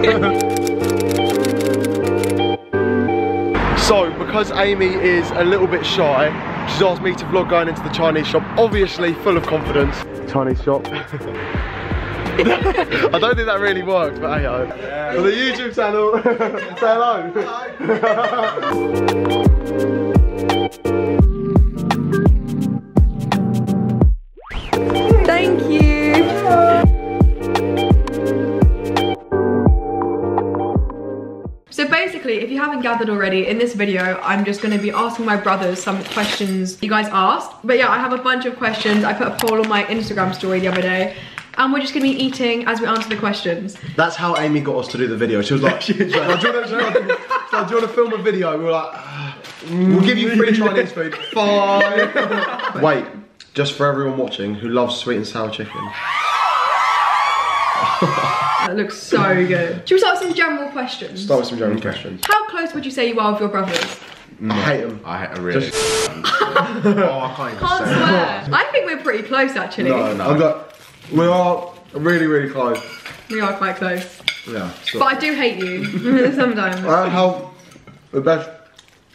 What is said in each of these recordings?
so, because Amy is a little bit shy, she's asked me to vlog going into the Chinese shop, obviously full of confidence. Chinese shop. I don't think that really works, but hey ho. For the YouTube channel, say gathered already, in this video, I'm just gonna be asking my brothers some questions you guys asked. But yeah, I have a bunch of questions. I put a poll on my Instagram story the other day. And we're just gonna be eating as we answer the questions. That's how Amy got us to do the video. She was like, she was like, do, you want to, do, you want to, do you want to film a video? We were like, "Ah, we'll give you free Chinese food. Fine. Wait, just for everyone watching who loves sweet and sour chicken. That looks so good. Should we start with some general questions? Start with some general questions. How close would you say you are with your brothers? I mm. hate them. I hate- I really. Just- oh, I can't even Can't say. swear. I think we're pretty close actually. No, no. I've got, we are really, really close. We are quite close. Yeah. So. But I do hate you sometimes. I have the best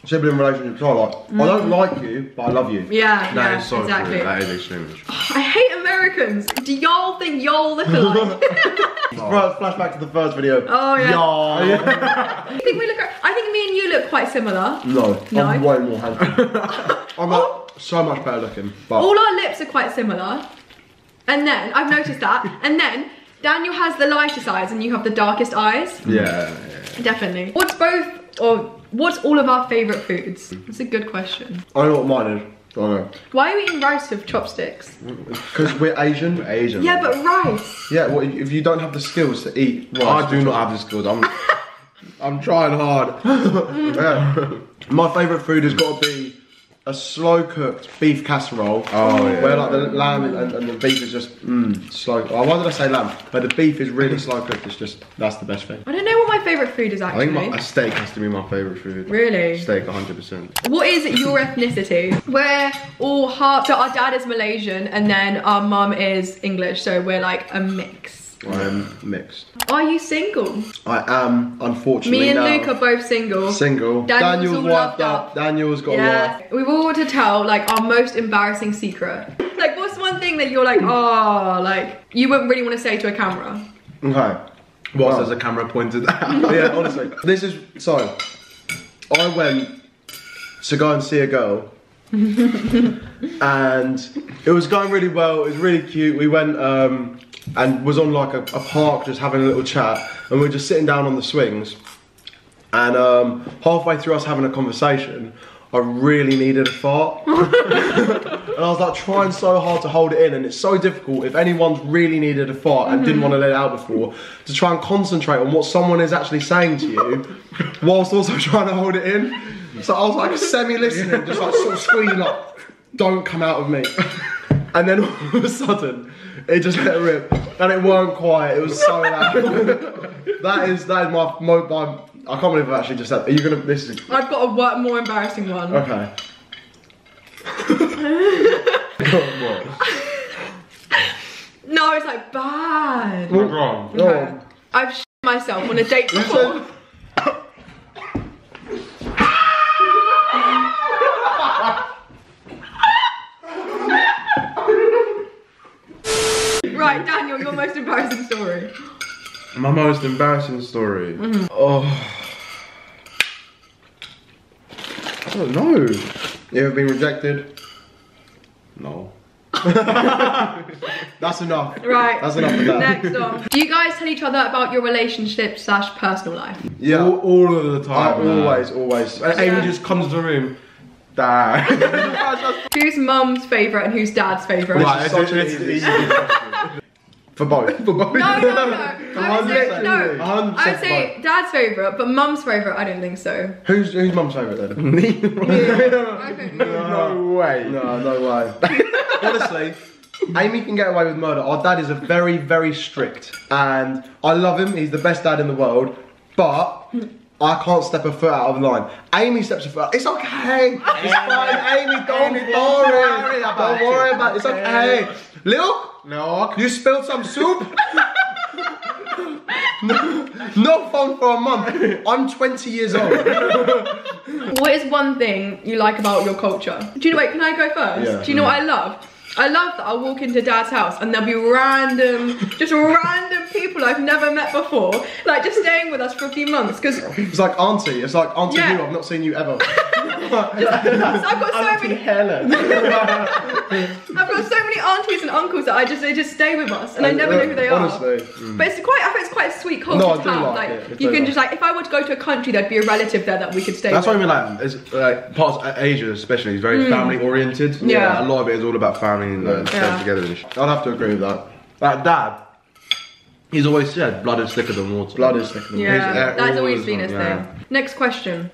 sibling relationships I like. I don't mm-hmm. like you, but I love you. Yeah, That yeah, is so exactly. true. That is extremely true. I hate Americans. Do y'all think y'all look alike? Right, flashback to the first video. Oh, yeah. Yeah. I think we look. I think me and you look quite similar. no, No? I'm way more handsome. I'm like, oh. so much better looking. But All our lips are quite similar. And then I've noticed that. And then Daniel has the lightest eyes, and you have the darkest eyes. Yeah, yeah. Definitely. What's both or what's all of our favorite foods? That's a good question. I don't know what mine is. I know. Why are you eating rice with chopsticks? Because we're Asian. We're Asian. Yeah, but rice. Yeah, well, if you don't have the skills to eat rice, I do not have the skills. I'm, I'm trying hard. Yeah. My favourite food has got to be a slow cooked beef casserole. Oh, yeah. Where like the lamb and, and the beef is just mm, slow. Oh, why did I say lamb? But the beef is really slow cooked. It's just that's the best thing. I don't know what my favorite food is actually. I think my, a steak has to be my favourite food. Really? Steak, 100%. What is your ethnicity? We're all half. So our dad is Malaysian, and then our mum is English. So we're like a mix. I am mixed. Are you single? I am unfortunately Me and now Luke are both single. single. Daniel's all wifed loved up. up. Daniel's got a Yeah, wife. we've all to tell like our most embarrassing secret. Like, what's one thing that you're like, oh, like you wouldn't really want to say to a camera? Okay. What Wow. says a camera pointed out? yeah, honestly. This is so. I went to go and see a girl, and it was going really well. It was really cute. We went um, and was on like a, a park, just having a little chat, and we were just sitting down on the swings. And um, halfway through us having a conversation, I really needed a fart. and I was like trying so hard to hold it in, and it's so difficult if anyone's really needed a fart and didn't want to let it out before to try and concentrate on what someone is actually saying to you, whilst also trying to hold it in. So I was like semi-listening, just like sort of squeezing, like, "Don't come out of me." And then all of a sudden, it just let rip, and it weren't quiet. It was so loud. that is that is my mo- my. I can't believe I've actually just said. Are you gonna? This is I've got a wo- more embarrassing one. okay. No, it's like bad. What's wrong? No. I've myself on a date before. Listen. Right, Daniel, your most embarrassing story. My most embarrassing story. Mm-hmm. Oh. I don't know. You ever been rejected? No. That's enough. Right. That's enough of that. Next on. Do you guys tell each other about your relationship slash personal life? Yeah. All, all of the time. man. always, always. And Amy just comes to the room. Dad. Who's mum's favourite and who's dad's favourite? Right, such an easy- it's- it's- For both. For both. No, no, no. I would say, no. I would say dad's favourite, but mum's favourite, I don't think so. Who's who's mum's favourite then? I think no way. No, no way. Honestly, Amy can get away with murder. Our dad is a very, very strict, and I love him. He's the best dad in the world, but. I can't step a foot out of line. Amy steps a foot out. It's okay. It's fine. Amy, don't Amy, worry. don't worry about it. It's Okay. okay. Luke, No. you spilled some soup. no phone for a month. I'm 20 years old. What is one thing you like about your culture? Do you know? Wait, can I go first? Yeah. Do you know what I love? I love that I'll walk into dad's house and there'll be random, just random people I've never met before, like just staying with us for a few months. Because It's like auntie. It's like auntie Yeah. you. I've not seen you ever. I've got so auntie many, Helen. I've got so many aunties and uncles that I just they just stay with us and I never know who they are. Honestly. But it's quite, I think it's quite a sweet culture No, I to do have. like Like, it, you can are. just like, if I were to go to a country, there'd be a relative there that we could stay That's what with. I mean. Like, it's like parts of Asia, especially, is very family oriented. Yeah. a lot of it is all about family and uh, staying Yeah. together and shit. I'd have to agree with that. Like dad, he's always said blood is thicker than water. Blood is thicker than Yeah, His- uh, that's always been on, his yeah. thing. Next question: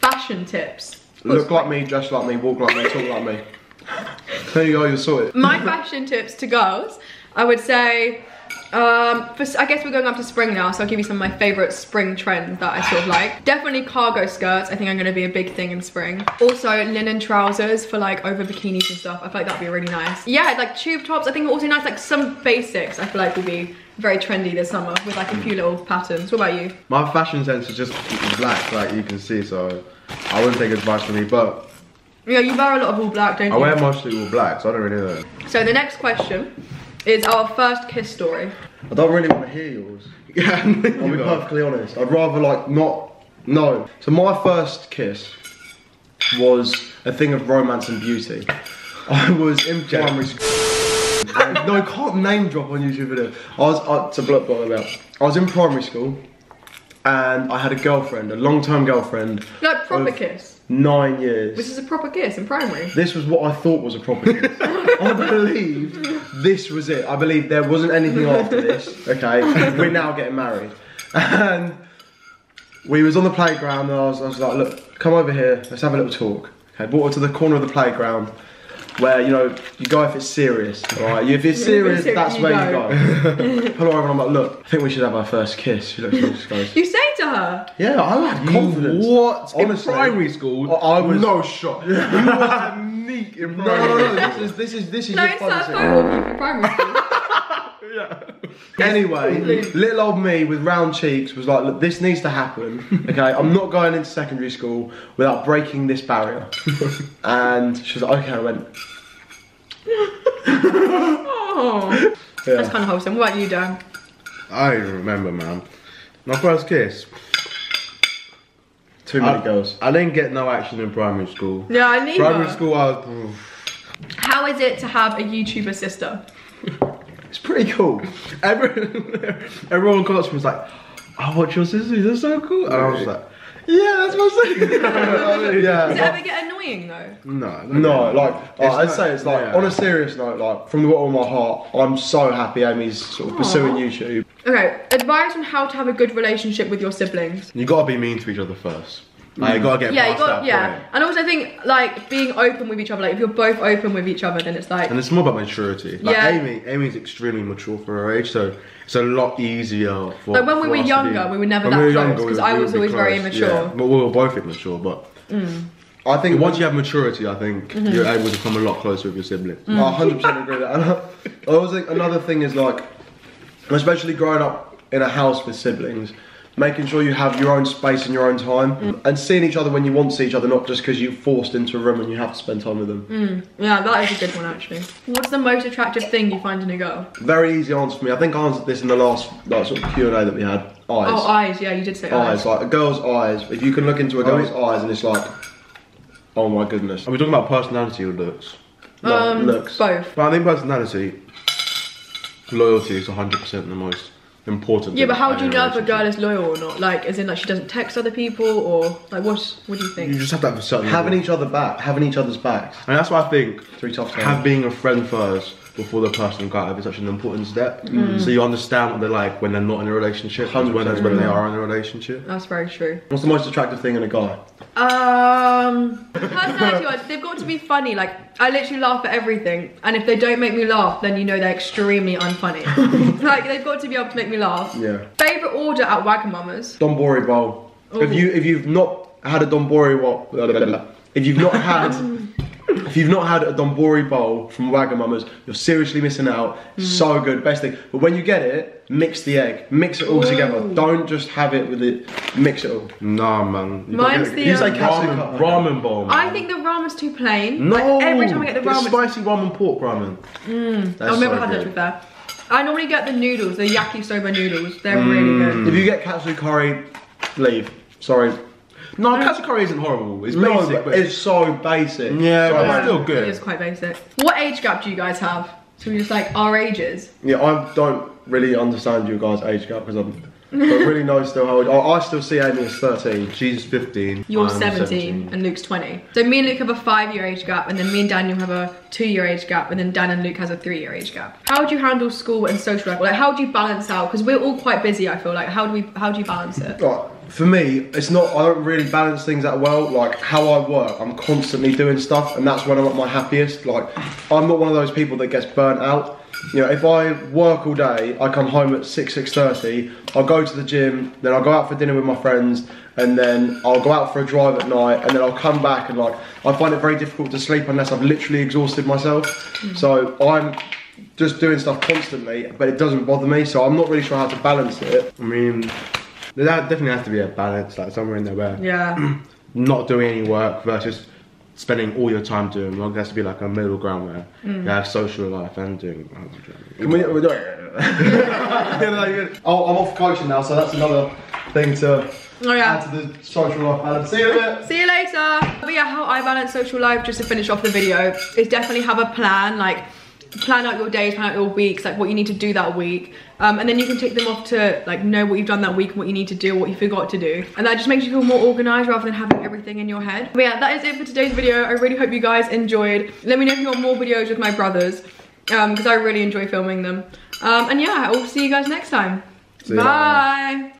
fashion tips. Look like me, dress like me, walk like me, talk like me. There you go, you're it. My fashion tips to girls, I would say. Um, for, I guess we're going up to spring now, so I'll give you some of my favorite spring trends that I sort of like. Definitely cargo skirts. I think I'm going to be a big thing in spring. Also linen trousers for like over bikinis and stuff. I feel like that'd be really nice. Yeah, like tube tops. I think also nice. Like some basics. I feel like will be very trendy this summer with like a few little patterns. What about you? My fashion sense is just black, like you can see. So I wouldn't take advice from me, but Yeah, you wear a lot of all black, don't I you? I wear mostly all black, so I don't really know. So the next question is our first kiss story. I don't really want to hear yours. Yeah, I'll be perfectly honest. I'd rather like not know. So my first kiss was a thing of romance and beauty. I was in primary school. No, I can't name drop on YouTube video. I was uh, to block block about. I was in primary school, and I had a girlfriend, a long-term girlfriend, Like proper kiss. nine years. This is a proper kiss in primary. This was what I thought was a proper kiss. I believed this was it. I believed there wasn't anything after this. Okay, we're now getting married, and we was on the playground, and I was, I was like, "Look, come over here. Let's have a little talk." Okay, brought her to the corner of the playground, where you know you go if it's serious. All right, if it's serious, serious, that's you where you go. Pull her over, and I'm like, "Look, I think we should have our first kiss." She looks, she just goes, You say to her, "Yeah, I had confidence." What? Honestly. in primary school? I- I was- no shot. you was neat in No, primary no, no, no. This is this is this is no, your it's fun that thing. photo of you from primary school. Anyway, little old me with round cheeks was like, look, this needs to happen. Okay, I'm not going into secondary school without breaking this barrier. and she was like, okay, I went, Oh, yeah. that's kind of wholesome. What about you, Dan? I remember, man. My first kiss. Too many I, girls. I didn't get no action in primary school. Yeah, I need Primary school, I was. How is it to have a YouTuber sister? It's pretty cool. Every, everyone comes to me was like, "I watch your sisters. They're so cool." And I was like, "Yeah, that's my sister." Does it yeah. ever get annoying though? no, No, like It's I'd not- say it's like yeah. on a serious note, like from the bottom of my heart, I'm so happy Amy's sort of pursuing YouTube. Okay, advice on how to have a good relationship with your siblings. You gotta be mean to each other first. Like, you gotta get Yeah, you past got that yeah, point. and also I think like being open with each other. Like if you're both open with each other, then it's like And it's more about maturity. Like Yeah. Amy, Amy's extremely mature for her age, so it's a lot easier for. Like, when we were younger, be- we were never that we were close, because we- I was would be always very immature. Yeah. But we were both immature. But I think once you have maturity, I think Mm-hmm. you're able to come a lot closer with your siblings. Mm. I 100% agree with that. And I, I always think another thing is like, especially growing up in a house with siblings, making sure you have your own space and your own time, Mm. and seeing each other when you want to see each other, not just because you're forced into a room and you have to spend time with them. Mm. yeah, that is a good one actually. What's the most attractive thing you find in a girl? Very easy answer for me. I think I answered this in the last like sort of Q and A that we had. Eyes. Oh, eyes. Yeah, you did say eyes. eyes. Like a girl's eyes. If you can look into a Oh, girl's yeah. eyes and it's like, oh my goodness. Are we talking about personality or looks? No, Um, looks. both. But I think personality, loyalty is 100% the most important. Yeah, but how in do you know if a relationship. girl is loyal or not? Like, as in, like she doesn't text other people, or like, what? What do you think? You just have to have a certain. Having level. each other back, having each other's backs. And that's why I think Three tough times. have being a friend first before the person got out is such an important step. Mm. So you understand what they're like when they're not in a relationship, as well as when they are in a relationship. That's very true. What's the most attractive thing in a guy? Um, personality wise, they've got to be funny. Like, I literally laugh at everything, and if they don't make me laugh, then you know they're extremely unfunny. like, they've got to be able to make me laugh. Yeah. Favorite order at Wagamama's? Donburi bowl. If Ooh. you if you've not had a Donburi what if you've not had If you've not had a Donburi bowl from Wagamama's, you're seriously missing out. So good, best thing. But when you get it, mix the egg, mix it all together. Don't just have it with it. Mix it all. Nah, man. You Mine's the, um, like ramen, ramen bowl. Man. I think the ramen's too plain. no. Like, every time I get the ramen, spicy ramen pork ramen. Mm, I've never had that to be fair. I normally get the noodles, the yakisoba noodles. They're really good. If you get katsu curry, leave. Sorry. No, katsu curry isn't horrible. It's No, basic, but but it's so basic. Yeah, So but basic. it's still good. It is quite basic. What age gap do you guys have? So we're just like our ages. Yeah, I don't really understand you guys' age gap because I'm. But really know still how old. I I still see Amy as 13. she's 15. You're I'm 17, and Luke's 20. So me and Luke have a five year age gap, and then me and Daniel have a two year age gap, and then Dan and Luke has a three year age gap. How would you handle school and social life? Like, how do you balance out? Because we're all quite busy. I feel like how do we how do you balance it? Like, for me, it's not. I don't really balance things that well. Like how I work, I'm constantly doing stuff, and that's when I'm at my happiest. Like I'm not one of those people that gets burnt out. You know, if I work all day, I come home at six six thirty. I'll go to the gym, then I'll go out for dinner with my friends, and then I'll go out for a drive at night, and then I'll come back and like I find it very difficult to sleep unless I've literally exhausted myself. Mm. So I'm just doing stuff constantly, but it doesn't bother me. So I'm not really sure how to balance it. I mean, there definitely has to be a balance, like somewhere in there where Yeah. not doing any work versus spending all your time doing work. There has to be like a middle ground where Mm. you have social life and doing. Can we, we don't. oh, I'm off coaching now, so that's another thing to Oh yeah. add to the social life balance. See you in a bit. See you later. But yeah, how I balance social life, just to finish off the video, is definitely have a plan. Like, plan out your days, plan out your weeks, like what you need to do that week. Um, and then you can take them off to like know what you've done that week and what you need to do, what you forgot to do. And that just makes you feel more organized rather than having everything in your head. But yeah, that is it for today's video. I really hope you guys enjoyed. Let me know if you want more videos with my brothers, because I really enjoy filming them. Um, and yeah, I will see you guys next time. you Bye.